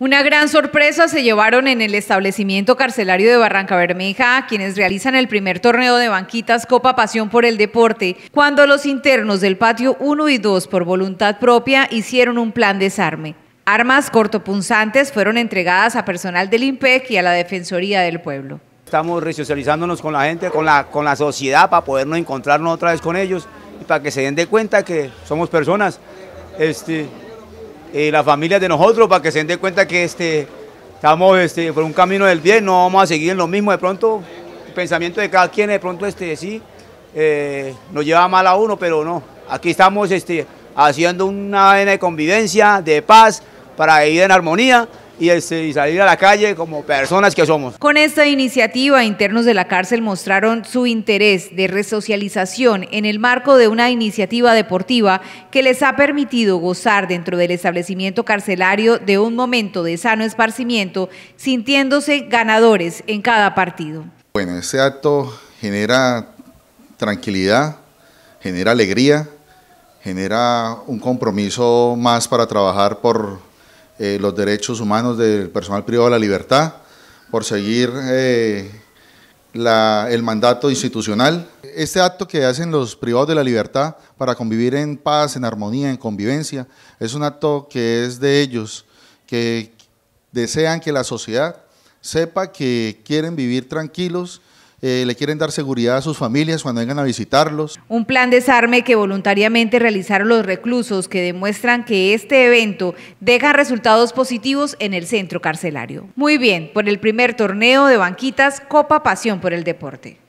Una gran sorpresa se llevaron en el establecimiento carcelario de Barranca Bermeja quienes realizan el primer torneo de banquitas Copa Pasión por el Deporte, cuando los internos del patio 1 y 2 por voluntad propia hicieron un plan desarme. Armas cortopunzantes fueron entregadas a personal del IMPEC y a la Defensoría del Pueblo. Estamos resocializándonos con la gente, con la, con la sociedad, para podernos encontrarnos otra vez con ellos y para que se den de cuenta que somos personas. Este, eh, las familias de nosotros para que se den cuenta que este, estamos este, por un camino del bien, no vamos a seguir en lo mismo. De pronto, el pensamiento de cada quien, de pronto este, sí, eh, nos lleva mal a uno, pero no. Aquí estamos este, haciendo una vena de convivencia, de paz, para ir en armonía este, y, salir a la calle como personas que somos. Con esta iniciativa, internos de la cárcel mostraron su interés de resocialización en el marco de una iniciativa deportiva que les ha permitido gozar dentro del establecimiento carcelario de un momento de sano esparcimiento, sintiéndose ganadores en cada partido. Bueno, este acto genera tranquilidad, genera alegría, genera un compromiso más para trabajar por eh, los derechos humanos del personal privado de la libertad, por seguir eh, el mandato institucional. Este acto que hacen los privados de la libertad para convivir en paz, en armonía, en convivencia, es un acto que es de ellos, que desean que la sociedad sepa que quieren vivir tranquilos eh, le quieren dar seguridad a sus familias cuando vengan a visitarlos. Un plan desarme que voluntariamente realizaron los reclusos que demuestran que este evento deja resultados positivos en el centro carcelario. Muy bien, por el primer torneo de banquitas Copa Pasión por el Deporte.